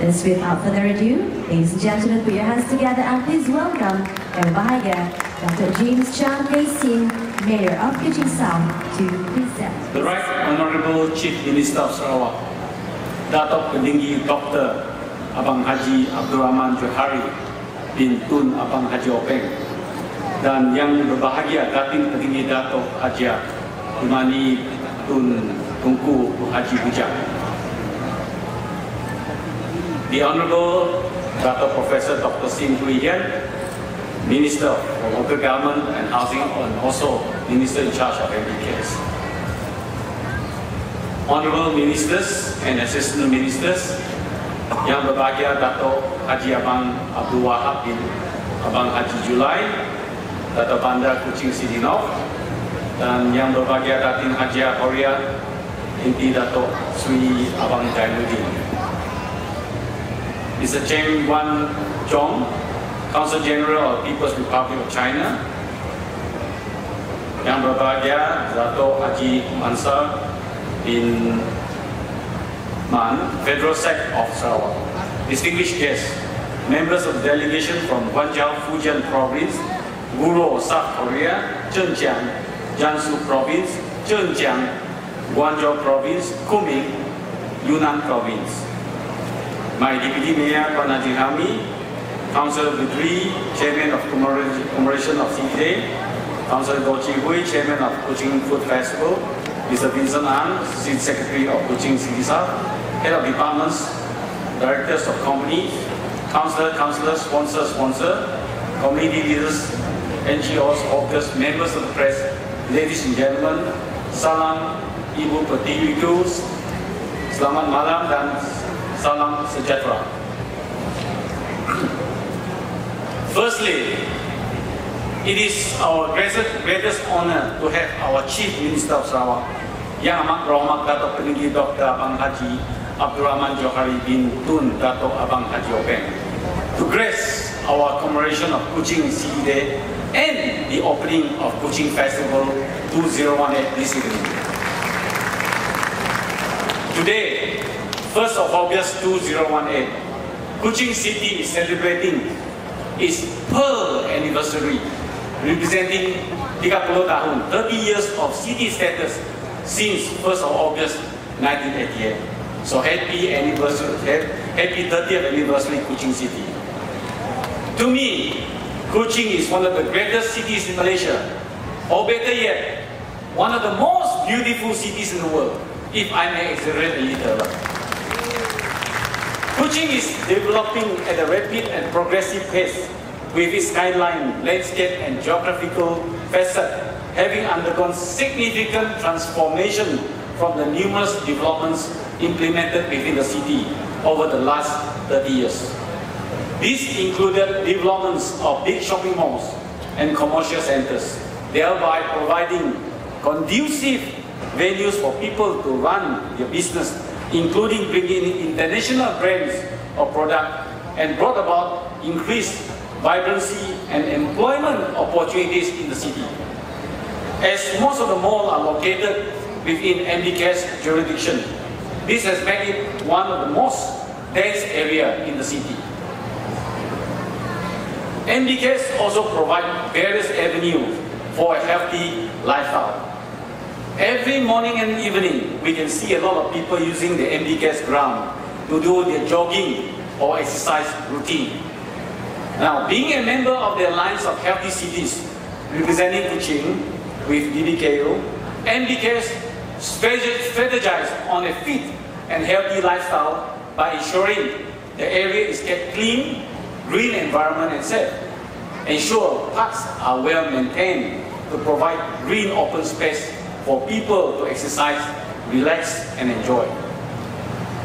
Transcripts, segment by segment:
Thus, without further ado, ladies and gentlemen, put your hands together and please welcome Yang Bahagia Dr. James Chan Sin, Mayor of Kuching South, to present. The Right Honorable Chief Minister of Sarawak, Datuk Peninggi Dr. Abang Haji Abdul Rahman Johari bin Tun Abang Haji Openg dan yang berbahagia Datin Peninggi Datuk Haji Imani Tun Tunku Haji Bujang. The Honorable Dr. Professor Dr. Sim Hui Hian, Minister for Local Government and Housing and also Minister in charge of MDKs. Honorable Ministers and Assistant Ministers, Yang berbahagia Dato Haji Abang Abdul Wahab bin Abang Haji Julai, Dato Bandar Kuching North, dan yang berbahagia Datin Haji Korea, Inti Dato Sri Abang Jainuddin. Mr. Cheng Wan Zhong, Consul General of People's Republic of China. Yang berbahagia Dato Haji Mansar bin Man, Federal Sect of Sarawak. Distinguished guests, members of delegation from Guangzhou, Fujian Province, Guro, South Korea, Zhenjiang, Jiangsu Province, Zhenjiang, Guangzhou Province, Kunming, Yunnan Province my Deputy Mayor Pan Haji Hami, Councillor Budri, Chairman of Commemoration of City Day, Councillor Goh Chi Hui, Chairman of Kuching Food Festival, Mr. Vincent An, State Secretary of Kuching South, Head of Departments, Directors of Companies, Councillor, Councillor, Sponsor, Sponsor, Community Leaders, NGOs, hawkers, members of the press, ladies and gentlemen, Salam Ibu Pertiwiku, Selamat malam dan Salam Sejahtera. Firstly, it is our greatest, greatest honor to have our Chief Minister of Sarawak, Yang Amat Berhormat Datuk Peninggi Dr. Abang Haji Abdul Rahman Johari bin Tun Datuk Abang Haji Openg to grace our commemoration of Kuching Day and the opening of Kuching Festival 2018 this evening. Today, 1st of August 2018, Kuching City is celebrating its Pearl anniversary, representing 30 tahun, 30 years of city status since 1st of August 1988. So happy anniversary, happy 30th anniversary Kuching City. To me, Kuching is one of the greatest cities in Malaysia, or better yet, one of the most beautiful cities in the world, if I may exaggerate a little. Kuching is developing at a rapid and progressive pace with its skyline, landscape and geographical facet having undergone significant transformation from the numerous developments implemented within the city over the last 30 years. These included developments of big shopping malls and commercial centers, thereby providing conducive venues for people to run their business including bringing in international brands of product and brought about increased vibrancy and employment opportunities in the city. As most of the malls are located within MBKS jurisdiction, this has made it one of the most dense area in the city. MBKS also provide various avenues for a healthy lifestyle. Every morning and evening, we can see a lot of people using the MBKS ground to do their jogging or exercise routine. Now, being a member of the Alliance of Healthy Cities, representing Kuching with DBKO, MBKS strategized on a fit and healthy lifestyle by ensuring the area is kept clean, green environment and safe. Ensure parks are well maintained to provide green open space for people to exercise, relax, and enjoy.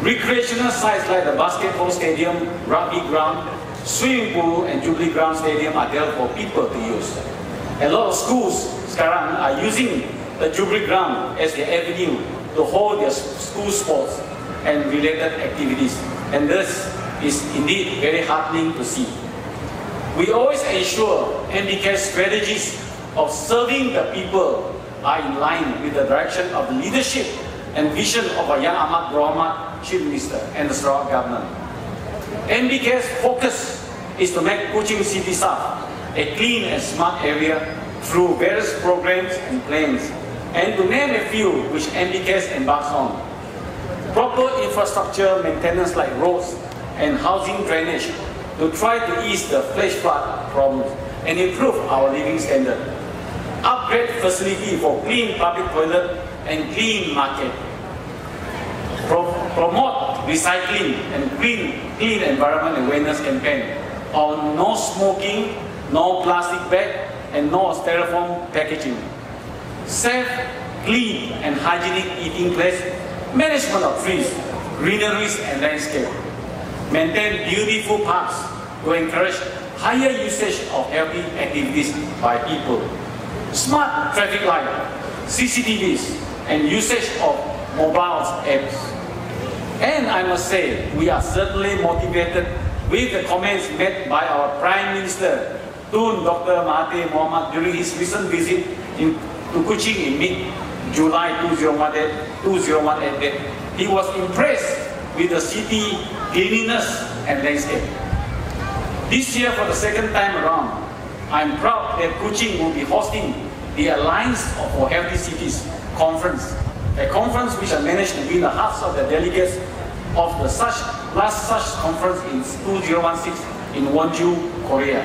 Recreational sites like the basketball stadium, rugby ground, swimming pool, and Jubilee Ground Stadium are there for people to use. A lot of schools sekarang are using the Jubilee Ground as the avenue to hold their school sports and related activities. And this is indeed very heartening to see. We always ensure MBKS strategies of serving the people are in line with the direction of the leadership and vision of our Yang Amat Berhormat Chief Minister and the Sarawak government. MBKS focus is to make Kuching City South a clean and smart area through various programs and plans, and to name a few which MBKS embarks on. Proper infrastructure maintenance like roads and housing drainage to try to ease the flash flood problems and improve our living standard. Upgrade facility for clean public toilet and clean market. Pro promote recycling and clean, clean environment awareness campaign on no smoking, no plastic bag, and no styrofoam packaging. Safe, clean, and hygienic eating place, management of trees, greeneries, and landscape. Maintain beautiful parks to encourage higher usage of healthy activities by people. Smart traffic light, CCTVs, and usage of mobile apps. And I must say, we are certainly motivated with the comments made by our Prime Minister, Tun Dr. Mahathir Mohamad during his recent visit in, to Kuching in mid-July 2018. He was impressed with the city cleanliness and landscape. This year, for the second time around, I'm proud that Kuching will be hosting the Alliance for Healthy Cities conference, a conference which I managed to win the hearts of the delegates of the such, last such conference in 2016 in Wonju, Korea.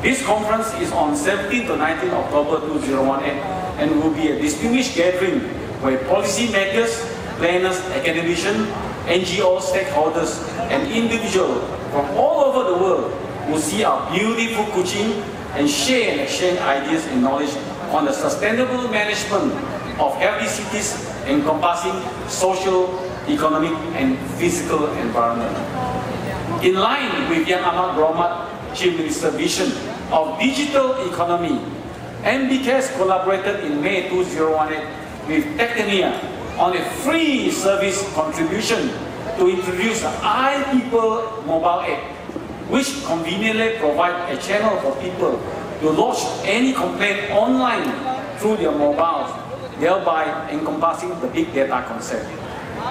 This conference is on 17 to 19 October 2018 and will be a distinguished gathering where policymakers, planners, academicians, NGO stakeholders, and individuals from all over the world will see our beautiful Kuching and share and exchange ideas and knowledge on the sustainable management of healthy cities encompassing social, economic, and physical environment. In line with Yang Amat Berhormat Chief Minister's vision of digital economy, MBKS collaborated in May 2018 with Technia on a free service contribution to introduce the iPeople mobile app, which conveniently provide a channel for people to lodge any complaint online through their mobiles, thereby encompassing the big data concept.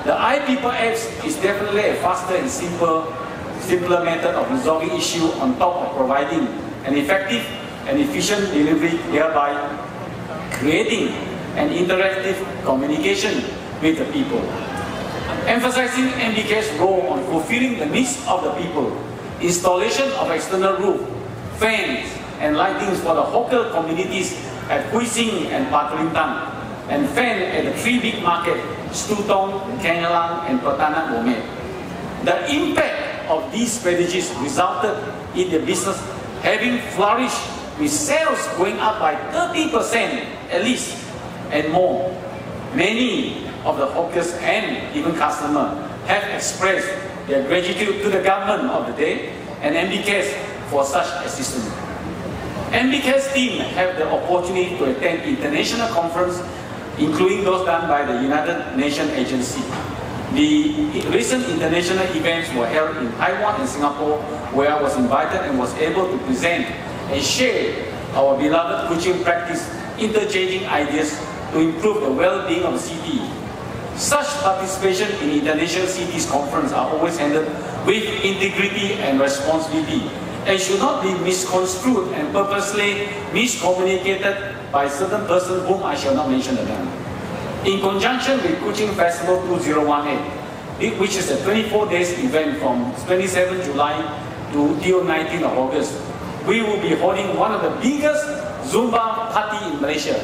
The iPeople apps is definitely a faster and simple, simpler method of resolving issue on top of providing an effective and efficient delivery, thereby creating an interactive communication with the people. Emphasizing MBKS role on fulfilling the needs of the people, installation of external roof, fans, and lightings for the hawker communities at Hui Sing and Patrintang, and fan at the three big market, Stutong, Kenyalang, and Petanak Bomeh. The impact of these strategies resulted in the business having flourished with sales going up by 30% at least and more. Many of the hawkers and even customers have expressed their gratitude to the government of the day and MBKS for such assistance. MBKS team have the opportunity to attend international conference, including those done by the United Nations Agency. The recent international events were held in Taiwan and Singapore, where I was invited and was able to present and share our beloved Kuching practice, interchanging ideas to improve the well-being of the city. Such participation in international cities conference are always handled with integrity and responsibility and should not be misconstrued and purposely miscommunicated by certain persons whom I shall not mention again. In conjunction with Kuching Festival 2018, which is a 24 days event from 27 July to till 19 of August, we will be holding one of the biggest Zumba party in Malaysia,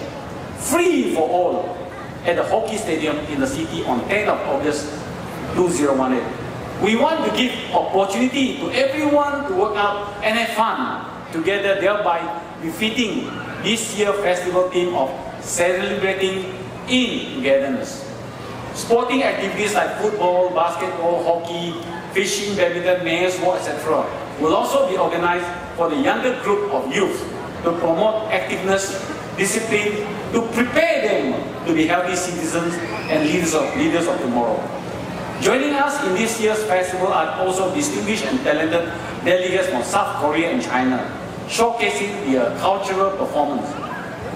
free for all, at the Hockey Stadium in the city on 10th of August 2018. We want to give opportunity to everyone to work out and have fun together, thereby befitting this year festival theme of celebrating in togetherness. Sporting activities like football, basketball, hockey, fishing, badminton, mayor's walk, etc. will also be organized for the younger group of youth to promote activeness, discipline, to prepare them to be healthy citizens and leaders of, leaders of tomorrow. Joining us in this year's festival are also distinguished and talented delegates from South Korea and China, showcasing their cultural performance.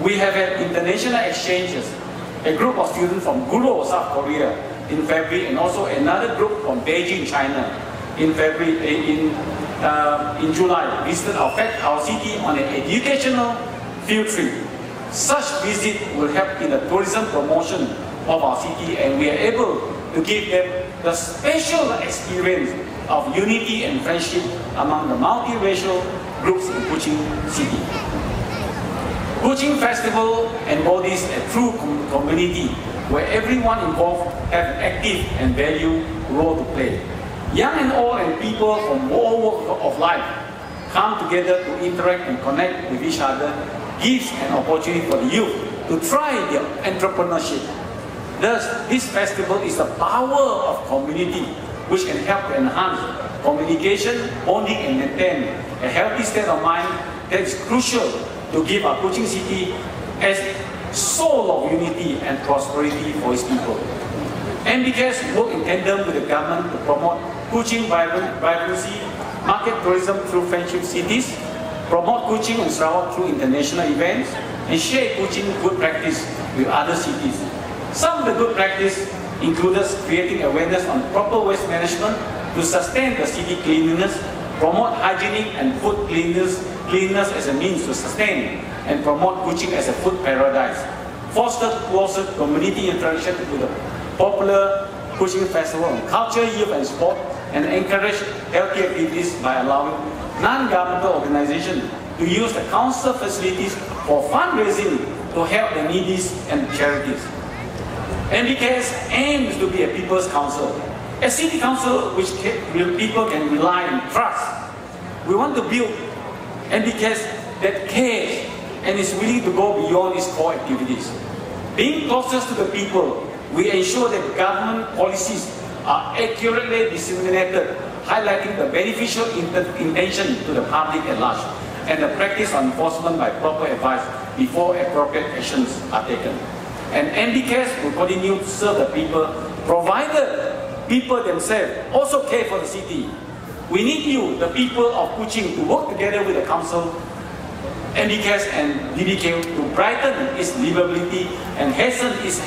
We have had international exchanges, a group of students from Guro, South Korea in February, and also another group from Beijing, China, in February, eh, in, uh, in July, visited our, our city on an educational field trip. Such visit will help in the tourism promotion of our city and we are able to give them the special experience of unity and friendship among the multiracial groups in Kuching City. Kuching Festival embodies a true community where everyone involved have an active and value role to play. Young and old and people from all walks of life come together to interact and connect with each other gives an opportunity for the youth to try their entrepreneurship. Thus, this festival is the power of community which can help to enhance communication, bonding and maintain a healthy state of mind that is crucial to give our Kuching city as soul of unity and prosperity for its people. MBKS work in tandem with the government to promote Kuching vibrancy, market tourism through friendship cities, promote Kuching and Sarawak through international events, and share Kuching good practice with other cities. Some of the good practice included creating awareness on proper waste management to sustain the city cleanliness, promote hygienic and food cleanliness, cleanliness as a means to sustain and promote Kuching as a food paradise, foster closer community interaction with the popular Kuching Festival on culture, youth and sport, and encourage healthy activities by allowing non-governmental organizations to use the council facilities for fundraising to help the needy and charities. MBKS aims to be a people's council, a city council which people can rely and trust. We want to build MBKS that cares and is willing to go beyond its core activities. Being closest to the people, we ensure that government policies are accurately disseminated, highlighting the beneficial intention to the public at large, and the practice of enforcement by proper advice before appropriate actions are taken. And MBKS will continue to serve the people, provided people themselves also care for the city. We need you, the people of Kuching, to work together with the council, MBKS and DBK to brighten its livability and hasten its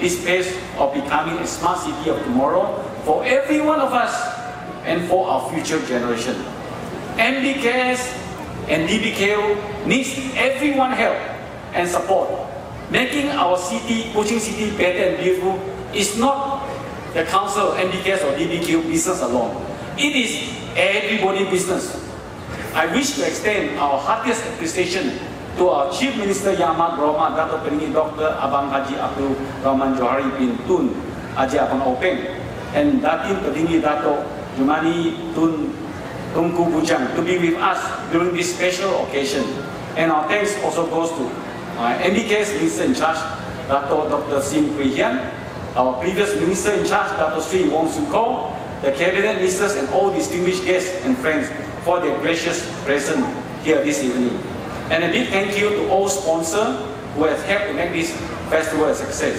this pace of becoming a smart city of tomorrow for every one of us and for our future generation. MBKS and DBKO needs everyone help and support. Making our city, Kuching City better and beautiful is not the council, of MBKS or DBKO business alone. It is everybody business. I wish to extend our heartiest appreciation to our Chief Minister Amat Berhormat Dato' Patinggi Dr. Abang Haji Abdul Rahman Johari bin Tun Haji Abang Openg and Datin Patinggi Dato' Jumani Tun Tunku Bujang to be with us during this special occasion. And our thanks also goes to our MBKS Minister in charge, Dato' Dr. Sim Kui Hian, our previous Minister in charge, Dato' Sri Wong Soon Koh, the Cabinet Ministers and all distinguished guests and friends for their gracious presence here this evening. And a big thank you to all sponsors who have helped to make this festival a success.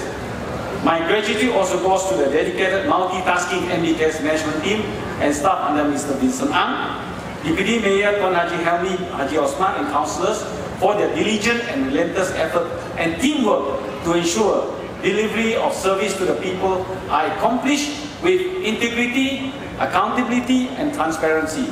My gratitude also goes to the dedicated multitasking MBKS management team and staff under Mr. Vincent Ang, Deputy Mayor Tuan Haji Helmi Haji Osman and councillors for their diligent and relentless effort and teamwork to ensure delivery of service to the people are accomplished with integrity, accountability and transparency.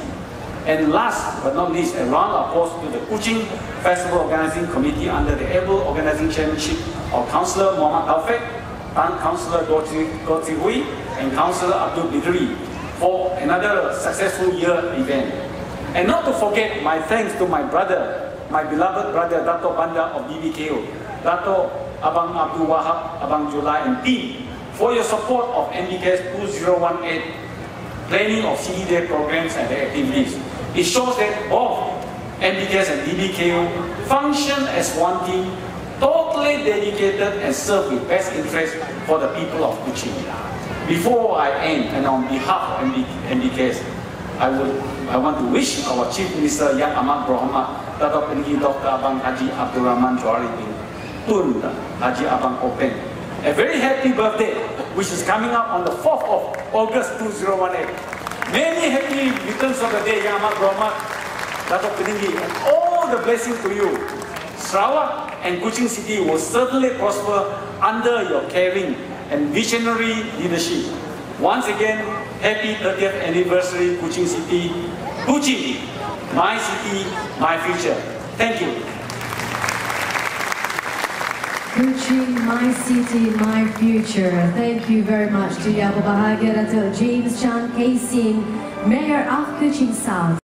And last but not least, a round of applause to the Kuching Festival Organizing Committee under the able organizing chairmanship of Councillor Muhammad Taufik, Councillor Gotri Hui, and Councillor Abdul Bidri for another successful year event. And not to forget my thanks to my brother, my beloved brother Dato Bandar of DBKO, Dato Abang Abdul Wahab, Abang Julai and team for your support of MBKS 2018 planning of CDD programs and activities. It shows that both MBKS and DBKO function as one team, totally dedicated and serve with best interest for the people of Kuching. Before I end, and on behalf of MBKS, I would I want to wish our Chief Minister Yang Amat Berhormat Dato' Patinggi Dr. Abang Haji Abdul Rahman Johari bin Tun Haji Abang Openg a very happy birthday which is coming up on the 4th of August 2018. Many happy returns of the day, Yang Amat Berhormat, Dato' Patinggi, and all the blessings to you. Sarawak and Kuching City will certainly prosper under your caring and visionary leadership. Once again, Happy 30th anniversary Kuching City. Kuching, my city, my future. Thank you. Kuching, my city, my future. Thank you very much to Yang Berbahagia Datuk James Chan Khay Syn, Mayor of Kuching South.